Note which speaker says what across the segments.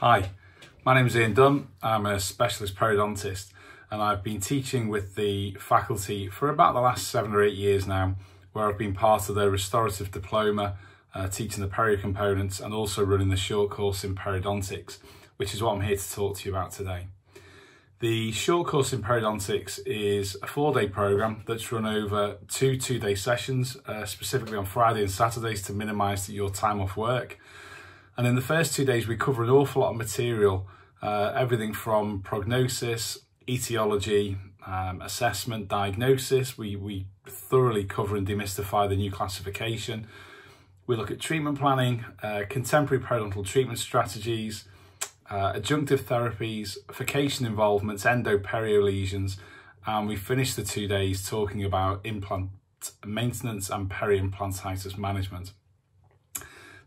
Speaker 1: Hi, my name is Ian Dunn. I'm a specialist periodontist and I've been teaching with the faculty for about the last seven or eight years now, where I've been part of their restorative diploma, uh, teaching the perio components and also running the short course in periodontics, which is what I'm here to talk to you about today. The short course in periodontics is a four-day program that's run over two two-day sessions, uh, specifically on Friday and Saturdays to minimise your time off work. And in the first two days, we cover an awful lot of material, uh, everything from prognosis, etiology, um, assessment, diagnosis. We, we thoroughly cover and demystify the new classification. We look at treatment planning, uh, contemporary periodontal treatment strategies, uh, adjunctive therapies, furcation involvements, endo-perio lesions, and we finish the two days talking about implant maintenance and peri-implantitis management.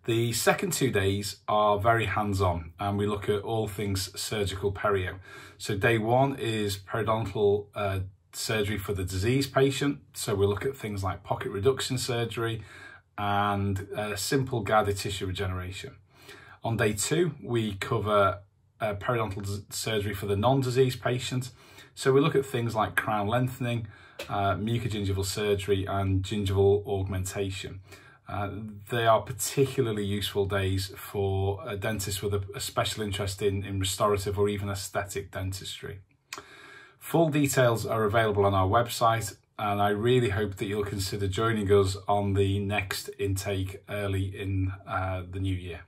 Speaker 1: The second two days are very hands-on and we look at all things surgical perio. So day one is periodontal uh, surgery for the disease patient. So we look at things like pocket reduction surgery and uh, simple guided tissue regeneration. On day two, we cover uh, periodontal surgery for the non-disease patient. So we look at things like crown lengthening, uh, mucogingival surgery and gingival augmentation. Uh, they are particularly useful days for a dentist with a, a special interest in, in restorative or even aesthetic dentistry. Full details are available on our website and I really hope that you'll consider joining us on the next intake early in uh, the new year.